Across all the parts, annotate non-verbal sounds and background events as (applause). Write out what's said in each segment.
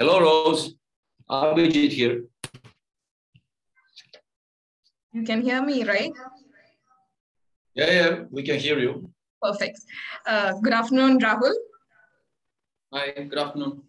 Hello, Rose. Abhijit here. You can hear me, right? Yeah, yeah, we can hear you. Perfect. Uh, good afternoon, Rahul. Hi, good afternoon.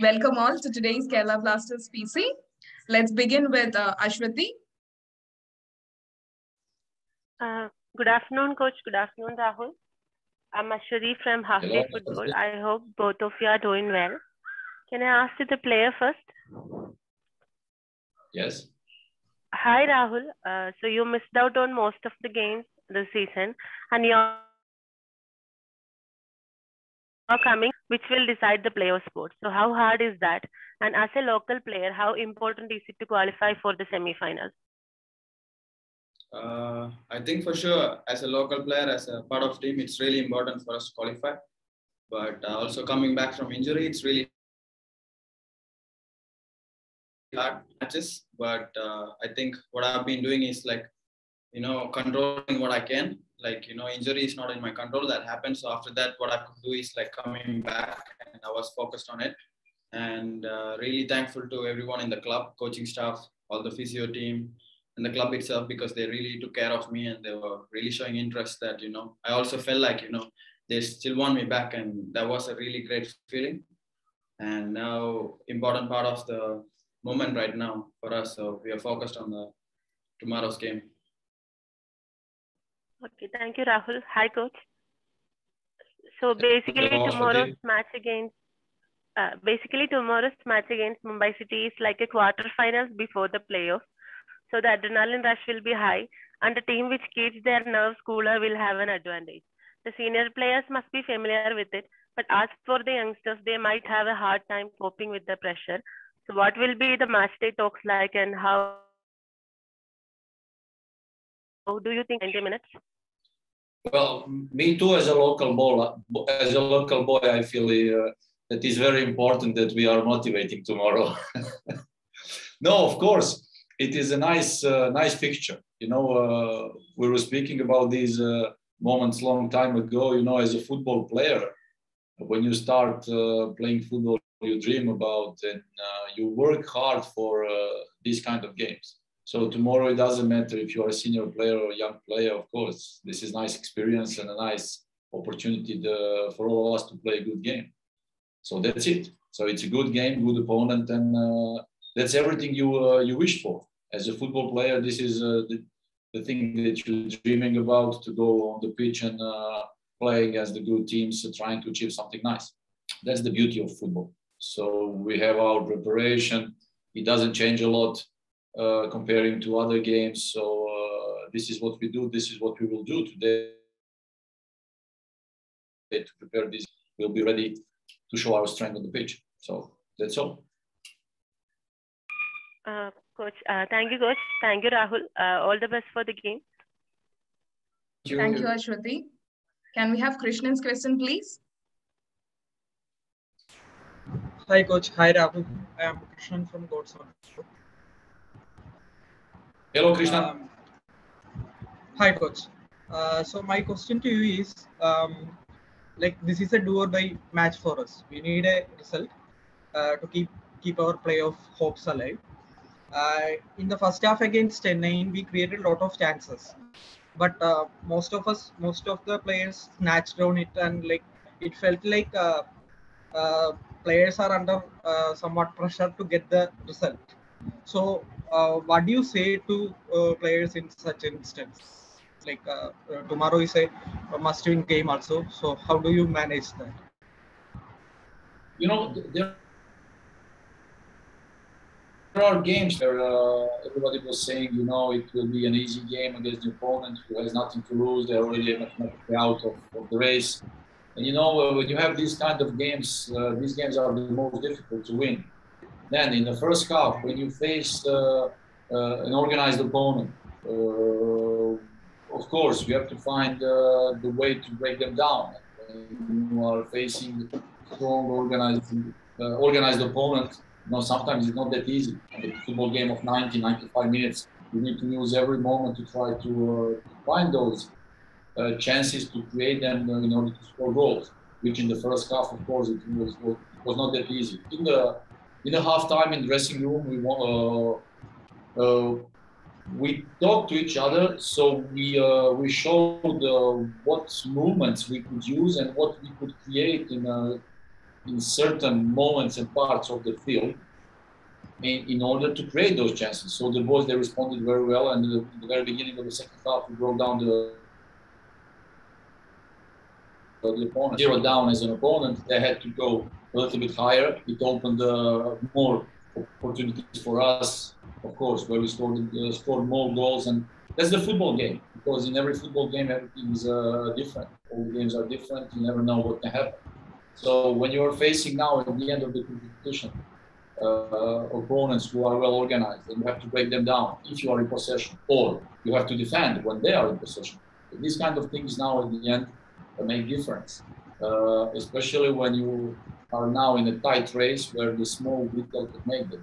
Welcome all to today's Kerala Blasters PC. Let's begin with uh, Ashwati. Uh, good afternoon, coach. Good afternoon, Rahul. I'm Ashwati from Halfway Football. I hope both of you are doing well. Can I ask you the player first? Yes. Hi, Rahul. Uh, so you missed out on most of the games this season, and you're coming, which will decide the playoff spot. So how hard is that? And as a local player, how important is it to qualify for the semi-finals? Uh, I think for sure, as a local player, as a part of team, it's really important for us to qualify. But uh, also coming back from injury, it's really hard matches. But uh, I think what I've been doing is like, you know, controlling what I can. Like, you know, injury is not in my control. That happens. So after that, what I could do is like coming back, and I was focused on it. And uh, really thankful to everyone in the club, coaching staff, all the physio team, and the club itself because they really took care of me and they were really showing interest that you know i also felt like you know they still want me back and that was a really great feeling and now important part of the moment right now for us. So we are focused on the tomorrow's game. Okay thank you rahul. Hi coach. So basically tomorrow's match against uh, basically tomorrow's match against mumbai city is like a quarter finals before the playoffs so the adrenaline rush will be high and the team which keeps their nerves cooler will have an advantage. The senior players must be familiar with it, but as for the youngsters, they might have a hard time coping with the pressure. So what will be the match day talks like and how, how do you think 90 minutes? Well, me too, as a local boy, as a local boy, I feel uh, that is very important that we are motivating tomorrow. (laughs) no, of course, it is a nice uh, nice picture you know uh, we were speaking about these uh, moments long time ago you know as a football player when you start uh, playing football you dream about and uh, you work hard for uh, these kind of games so tomorrow it doesn't matter if you are a senior player or a young player of course this is nice experience and a nice opportunity to, for all of us to play a good game so that's it so it's a good game good opponent and that's everything you uh, you wish for as a football player. This is uh, the, the thing that you're dreaming about to go on the pitch and uh, play against the good teams, trying to achieve something nice. That's the beauty of football. So we have our preparation. It doesn't change a lot uh, comparing to other games. So uh, this is what we do. This is what we will do today to prepare this. We'll be ready to show our strength on the pitch. So that's all. Uh, coach, uh, thank you, coach. Thank you, Rahul. Uh, all the best for the game. Thank you, Ashwati. Can we have Krishnan's question, please? Hi, coach. Hi, Rahul. I am Krishnan from Godson. Hello, Krishnan. Um, hi, coach. Uh, so my question to you is, um, like this is a do or die match for us. We need a result uh, to keep keep our playoff hopes alive. Uh, in the first half against Chennai, we created a lot of chances, but uh, most of us, most of the players snatched on it, and like it felt like uh, uh players are under uh, somewhat pressure to get the result. So, uh, what do you say to players in such instance? Like tomorrow is a, must-win game also. So, how do you manage that? You know, there are games where uh, everybody was saying, you know, it will be an easy game against the opponent who has nothing to lose. They're already out of, of the race. And you know, uh, when you have these kind of games, uh, these games are the most difficult to win. Then in the first half, when you face uh, uh, an organized opponent, uh, of course, you have to find the way to break them down. When you are facing strong, organized, organized opponent, you know, sometimes it's not that easy. A football game of 90, 95 minutes, you need to use every moment to try to uh, find those uh, chances to create them in order to score goals. Which in the first half, of course, it was, was not that easy. In the in the halftime in the dressing room, we uh, uh, we talked to each other. So we uh, we showed uh, what movements we could use and what we could create in uh, in certain moments and parts of the field in, in order to create those chances. So the boys they responded very well, and in the very beginning of the second half, we broke down the zero down as an opponent. They had to go a little bit higher. It opened uh, more opportunities for us, of course, where we scored uh, scored more goals, and that's the football game. Because in every football game, everything is uh, different. All games are different. You never know what can happen. So when you are facing now at the end of the competition, uh, opponents who are well organized, and you have to break them down if you are in possession, or you have to defend when they are in possession. These kind of things now at the end make difference, uh, especially when you are now in a tight race where the small detail can make it.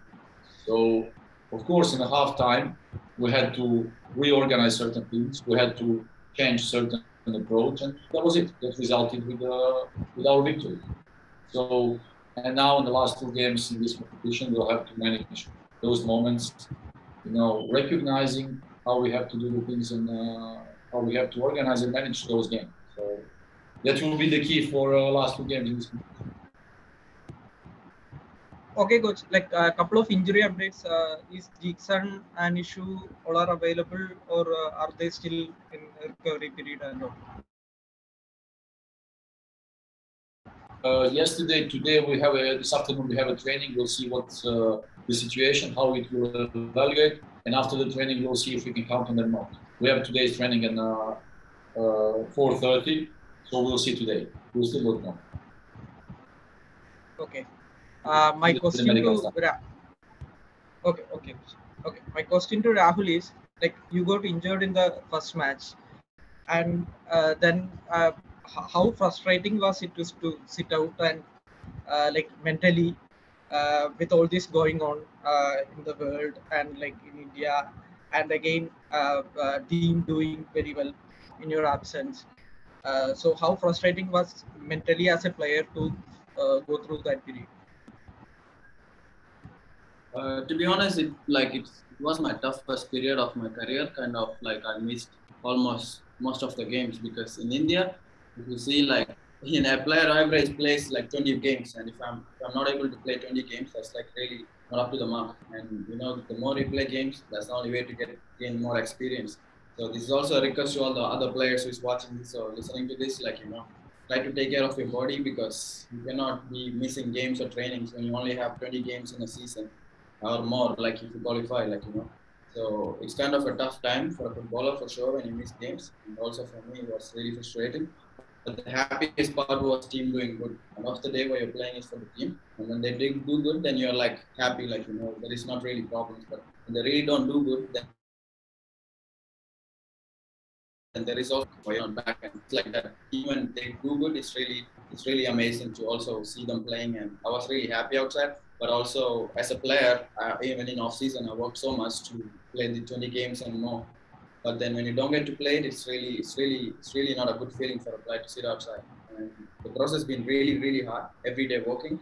So, of course, in a half time, we had to reorganize certain things. We had to change certain approach, and that was it. That resulted with uh, with our victory. So, and now in the last two games in this competition, we'll have to manage those moments. You know, recognizing how we have to do the things and uh, how we have to organize and manage those games. So that will be the key for uh, last two games in this competition. Okay, coach. Like a couple of injury updates. Uh, is Jackson an issue? All are available, or uh, are they still in recovery period and all? Uh, yesterday, today we have a, this afternoon we have a training. We'll see what uh, the situation, how it will evaluate, and after the training we'll see if we can count on them or not. We have today's training at uh, 4:30, so we'll see today. We'll still look on. Okay. Uh, my question to Ra- okay, okay, okay. My question to Rahul is like you got injured in the first match, and uh, then uh, how frustrating was it to, to sit out and uh, like mentally uh, with all this going on uh, in the world and like in India, and again team doing very well in your absence. So how frustrating was mentally as a player to go through that period? Uh, to be honest, it like it was my toughest period of my career. Kind of like I missed almost most of the games because in India, if you see like (laughs) in a player average plays like 20 games, and if I'm if I'm not able to play 20 games, that's like really not up to the mark. And you know, the more you play games, that's the only way to get gain more experience. So this is also a request to all the other players who is watching this or listening to this, like you know, try to take care of your body because you cannot be missing games or trainings when you only have 20 games in a season or more, like if you qualify, like you know. So it's kind of a tough time for a footballer for sure when you miss games, and also for me it was really frustrating. But the happiest part was team doing good. And of the day where you're playing is for the team, and when they do good, then you're like happy, like you know there is not really problems. But when they really don't do good, then and there is also on back and like that. Even they do good, it's really it's really amazing to also see them playing. And I was really happy outside but also as a player, uh, even in off season, I worked so much to play the 20 games and more. But then when you don't get to play it, it's really, it's really, it's really not a good feeling for a player to sit outside. And the process has been really, really hard, every day working,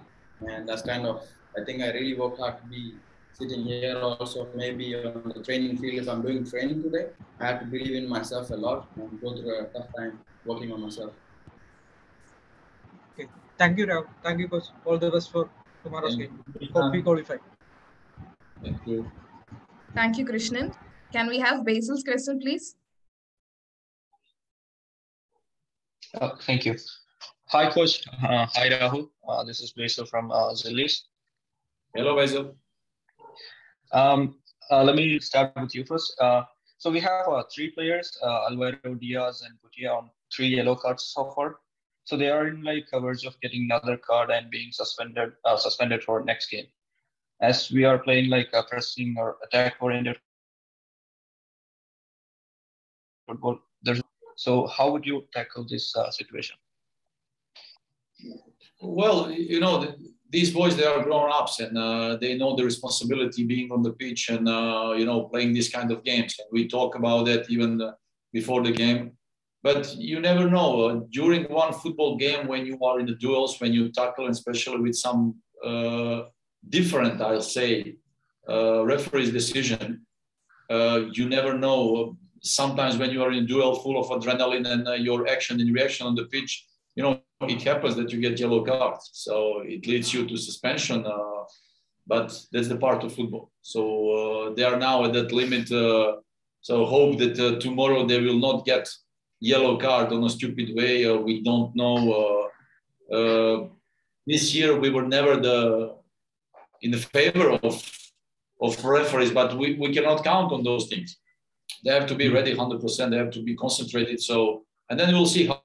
and that's kind of, I think I really worked hard to be sitting here also maybe on the training field if I'm doing training today. I have to believe in myself a lot and go through a tough time working on myself. Okay. Thank you, Rav. Thank you, coach. All the best for tomorrow's game. Hope we qualify. Thank you. Thank you, Krishnan. Can we have Basil's question, please? Uh, thank you. Hi, Coach. Uh, hi, Rahul. Uh, this is Basil from uh, Zillis. Hello, Basil. Um, uh, let me start with you first. Uh, so we have uh, three players, uh, Alvaro Diaz and Puitea on three yellow cards so far. So they are in like coverage of getting another card and being suspended uh, suspended for next game. As we are playing like a pressing or attack oriented football, there's so how would you tackle this uh, situation? Well, you know, these boys they are grown ups and uh, they know the responsibility being on the pitch and uh, you know playing these kind of games. And we talk about that even uh, before the game but you never know. Uh, during one football game, when you are in the duels, when you tackle, and especially with some uh, different, I'll say, referee's decision, you never know. Sometimes when you are in a duel full of adrenaline and your action and reaction on the pitch, you know, it happens that you get yellow cards. So it leads you to suspension. Uh, but that's the part of football. So uh, they are now at that limit. Uh, so hope that tomorrow they will not get yellow card on a stupid way. we don't know. this year we were never the in the favor of of referees, but we, we cannot count on those things. They have to be ready 100%. They have to be concentrated. So, and then we'll see how,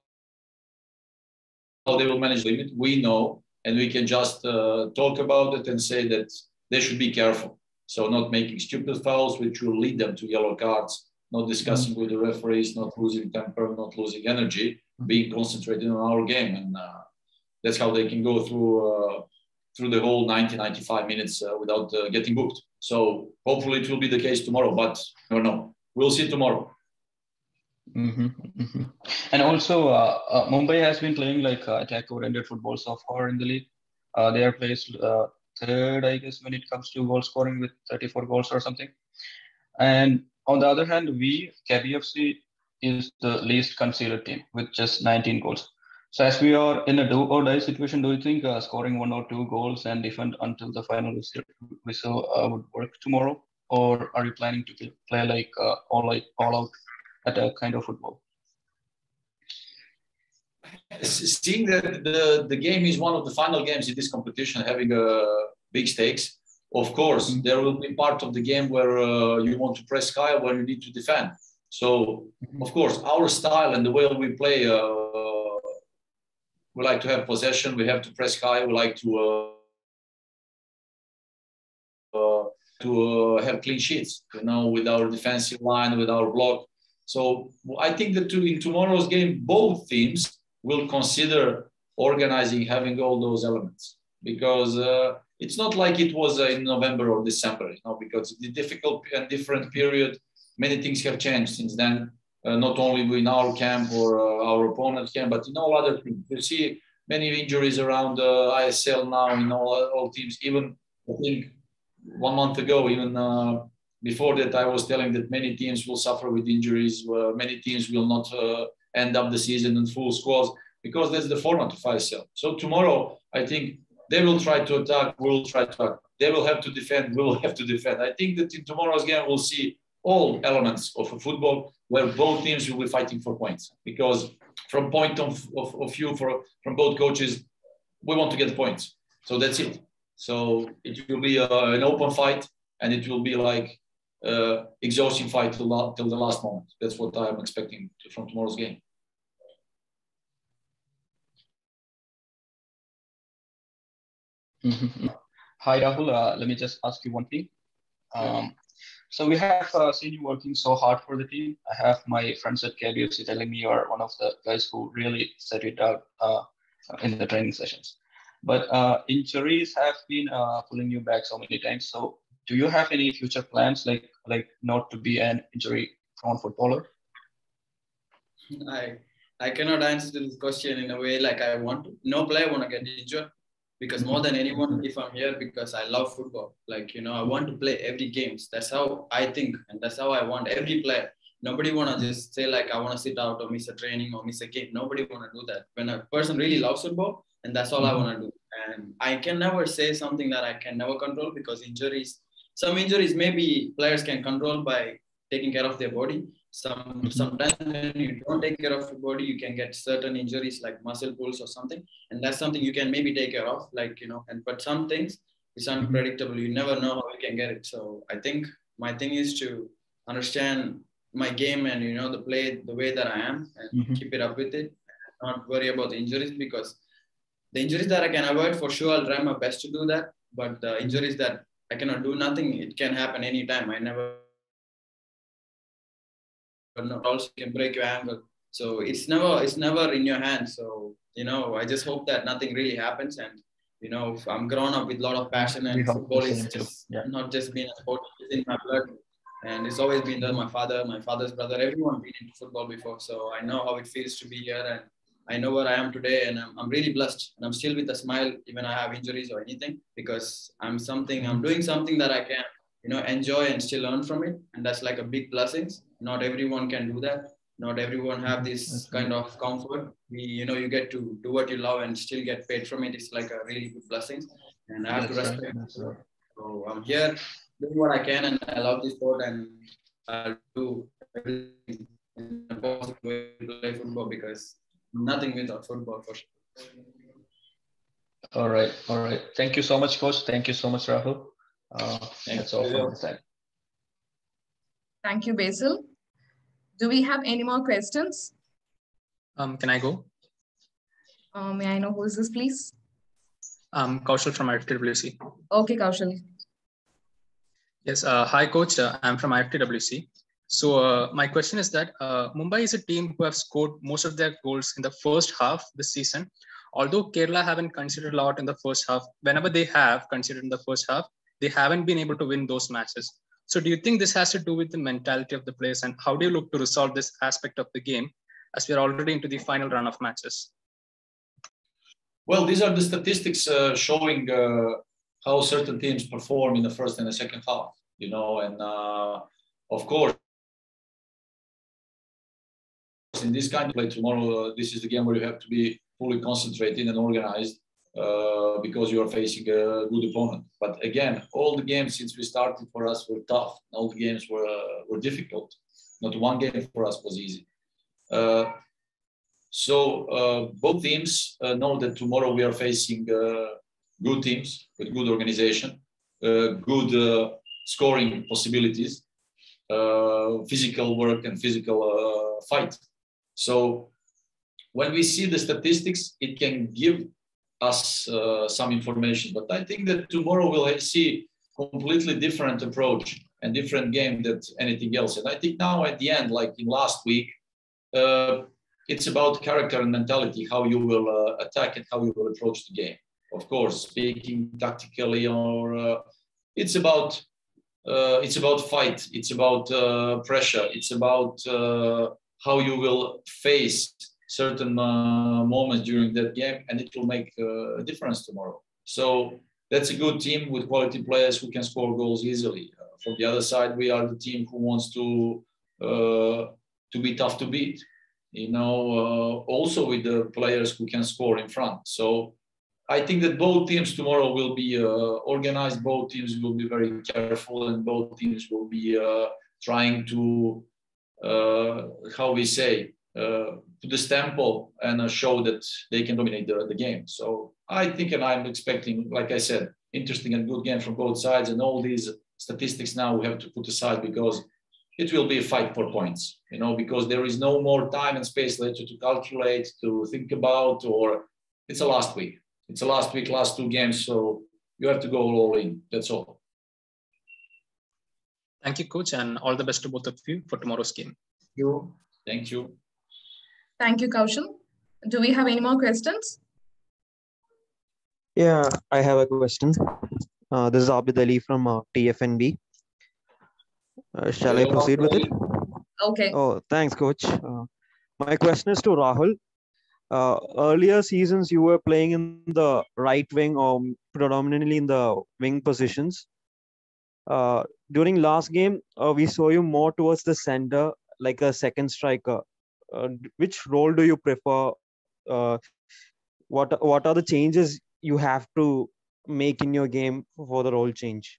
how they will manage the limit. We know, and we can just uh, talk about it and say that they should be careful. So, not making stupid fouls, which will lead them to yellow cards, not discussing with the referees, not losing temper, not losing energy, being concentrated on our game. And uh, that's how they can go through. Uh, through the whole 90, 95 minutes uh, without uh, getting booked. So hopefully it will be the case tomorrow, but no, no, we'll see tomorrow. Mm-hmm, mm-hmm. And also, uh, uh, Mumbai has been playing like uh, attack-oriented football so far in the league. Uh, they are placed uh, third, I guess, when it comes to goal scoring with 34 goals or something. And on the other hand, we KBFC is the least conceded team with just 19 goals. So as we are in a do or die situation, do you think uh, scoring one or two goals and defend until the final whistle uh, would work tomorrow, or are you planning to play like all like all out at a kind of football? Seeing that the, the game is one of the final games in this competition, having a big stakes, of course, mm-hmm. there will be part of the game where uh, you want to press high, where you need to defend. So, mm-hmm. of course, our style and the way we play uh, we like to have possession. We have to press high. We like to uh, uh, to uh, have clean sheets. You know, with our defensive line, with our block. So I think that in tomorrow's game, both teams will consider organizing, having all those elements because uh, it's not like it was uh, in November or December. You know, because the difficult and different period, many things have changed since then uh, not only in our camp or uh, our opponent camp, but in all other teams. You see many injuries around uh, ISL now in all, all teams. Even I think one month ago, even uh, before that, I was telling that many teams will suffer with injuries. many teams will not uh, end up the season in full squads because that's the format of ISL. So tomorrow, I think they will try to attack. We'll try to attack. They will have to defend. We will (laughs) have to defend. I think that in tomorrow's game, we'll see all elements of a football where both teams will be fighting for points. Because from point of, of, of view for, from both coaches, we want to get points. So that's it. So it will be uh, an open fight and it will be like uh, exhausting fight till, till the last moment. That's what I'm expecting from tomorrow's game. Mm-hmm. (laughs) Hi, Rahul. Uh, let me just ask you one thing. Um, so we have uh, seen you working so hard for the team. I have my friends at KBFC telling me you are one of the guys who really set it out uh, in the training sessions. But uh, injuries have been uh, pulling you back so many times. So do you have any future plans, like like not to be an injury-prone footballer? I I cannot answer this question in a way like I want to. No player want to get injured because more than anyone if i'm here because i love football like you know i want to play every games that's how i think and that's how i want every player nobody want to just say like i want to sit out or miss a training or miss a game nobody want to do that when a person really loves football and that's all mm-hmm. i want to do and i can never say something that i can never control because injuries some injuries maybe players can control by taking care of their body some mm-hmm. sometimes when you don't take care of your body you can get certain injuries like muscle pulls or something and that's something you can maybe take care of like you know and but some things it's mm-hmm. unpredictable you never know how you can get it so i think my thing is to understand my game and you know the play the way that i am and mm-hmm. keep it up with it not worry about the injuries because the injuries that i can avoid for sure i'll try my best to do that but the injuries that i cannot do nothing it can happen anytime i never but not also can break your ankle. So it's never it's never in your hands. So you know, I just hope that nothing really happens. And you know, I'm grown up with a lot of passion, and football is just yeah. not just being a sport; it's in my blood. And it's always been there. My father, my father's brother, everyone been into football before, so I know how it feels to be here, and I know where I am today, and I'm, I'm really blessed. And I'm still with a smile, even I have injuries or anything, because I'm something, I'm mm-hmm. doing something that I can, you know, enjoy and still learn from it. And that's like a big blessings. Not everyone can do that. Not everyone have mm-hmm. this That's kind of comfort. We, you know, you get to do what you love and still get paid from it. It's like a really good blessing. And I have to That's right, respect. that's right. So I'm here doing what I can, and I love this sport, and I'll do everything in a positive way to play football because nothing without football for sure. All right, all right. Thank you so much, coach. Thank you so much, Rahul. Uh, Thank that's all you. from my side. Thank you, Basil. Do we have any more questions? Um, can I go? Uh, may I know who is this, please? Um, Kaushal from IFTWC. Okay, Kaushal. Yes. Uh, hi, coach. Uh, I'm from IFTWC. So uh, my question is that uh, Mumbai is a team who have scored most of their goals in the first half this season. Although Kerala haven't considered a lot in the first half, whenever they have considered in the first half, they haven't been able to win those matches. So do you think this has to do with the mentality of the players and how do you look to resolve this aspect of the game as we are already into the final run of matches? Well, these are the statistics uh, showing uh, how certain teams perform in the first and the second half, you know, and uh, of course, in this kind of play tomorrow, uh, this is the game where you have to be fully concentrated and organized uh, because you are facing a good opponent. But again, all the games since we started for us were tough. All the games were uh, were difficult. Not one game for us was easy. Uh, so uh, both teams uh, know that tomorrow we are facing good teams with good organization, good scoring possibilities, physical work and physical fight. So when we see the statistics, it can give us uh, some information. But I think that tomorrow we'll see completely different approach and different game than anything else. And I think now at the end, like in last week, uh, it's about character and mentality, how you will uh, attack and how you will approach the game. Of course, speaking tactically, or uh, it's about uh, it's about fight, it's about uh, pressure, it's about how you will face certain uh, moments during that game, and it will make uh, a difference tomorrow. So that's a good team with quality players who can score goals easily. Uh, from the other side, we are the team who wants to uh, to be tough to beat you know, uh, also with the players who can score in front. So I think that both teams tomorrow will be uh, organized, both teams will be very careful, and both teams will be trying to, how we say, uh, to the stample and uh, show that they can dominate the, the game. So I think, and I'm expecting, like I said, interesting and good game from both sides, and all these statistics now we have to put aside because it will be a fight for points, you know, because there is no more time and space later to calculate, to think about, or it's a last week. It's a last week, last two games. So you have to go all in. That's all. Thank you, coach, and all the best to both of you for tomorrow's game. Thank you. Thank you. Thank you, Kaushal. Do we have any more questions? Yeah, I have a question. Uh, this is Abid Ali from uh, TFNB. Uh, shall I Hello, proceed with it? Okay. Oh, thanks, coach. Uh, my question is to Rahul. Uh, earlier seasons, you were playing in the right wing or predominantly in the wing positions. Uh, during last game, uh, we saw you more towards the center, like a second striker. Uh, which role do you prefer? Uh, what What are the changes you have to make in your game for the role change?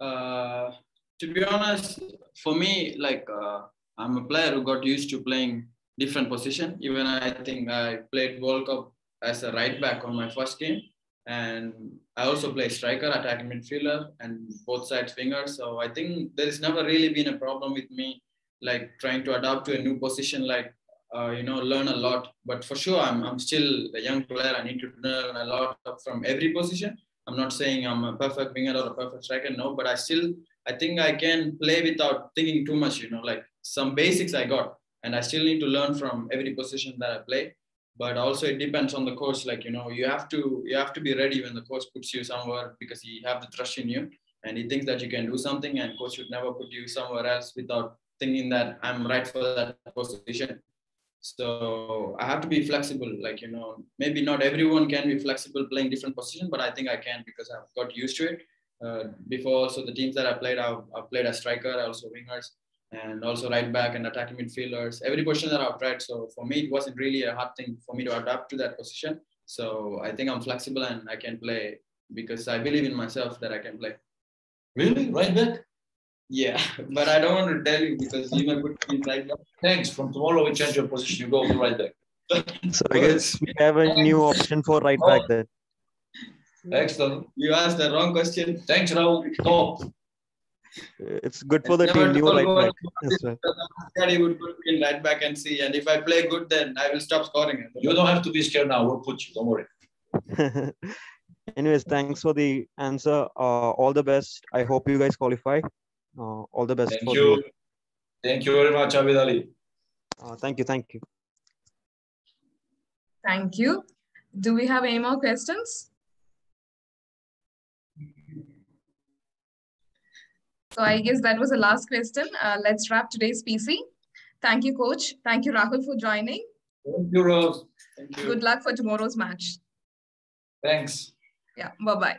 Uh, to be honest, for me, like uh, I'm a player who got used to playing different position. Even I think I played World Cup as a right back on my first game, and I also play striker, attacking midfielder, and both sides winger. So I think there has never really been a problem with me, like trying to adapt to a new position, like uh, you know, learn a lot. But for sure, I'm I'm still a young player. I need to learn a lot from every position. I'm not saying I'm a perfect winger or a perfect striker, no, but I still I think I can play without thinking too much, you know, like some basics I got, and I still need to learn from every position that I play. But also it depends on the coach. Like you know, you have to you have to be ready when the coach puts you somewhere because he have the trust in you and he thinks that you can do something, and coach should never put you somewhere else without thinking that I'm right for that position. So I have to be flexible. Like you know, maybe not everyone can be flexible playing different positions, but I think I can because I've got used to it. Uh, before, so the teams that I played, I've, I've played as striker, also wingers, and also right back and attacking midfielders. Every position that I've tried. So for me, it wasn't really a hard thing for me to adapt to that position. So I think I'm flexible and I can play because I believe in myself that I can play. Really? Right back? Yeah, (laughs) but I don't want to tell you because you might put me right back. Thanks. From tomorrow, we change your position. You go to right back. So I guess we have a new option for right back then. Excellent. You asked the wrong question. Thanks, Raul. Top. It's good for the team, new told right back as well. that he would put me in right back and see. And if I play good, then I will stop scoring. You don't have to be scared now. We'll put you. Don't worry. (laughs) Anyways, thanks for the answer. Uh, all the best. I hope you guys qualify. Uh, all the best. Thank for you. Thank you very much, Abid Ali. Uh, thank you. Thank you. Thank you. Do we have any more questions? So I guess that was the last question. Uh, let's wrap today's PC. Thank you, coach. Thank you, Rahul, for joining. Thank you, Rose. Thank you. Good luck for tomorrow's match. Thanks. Yeah, bye-bye.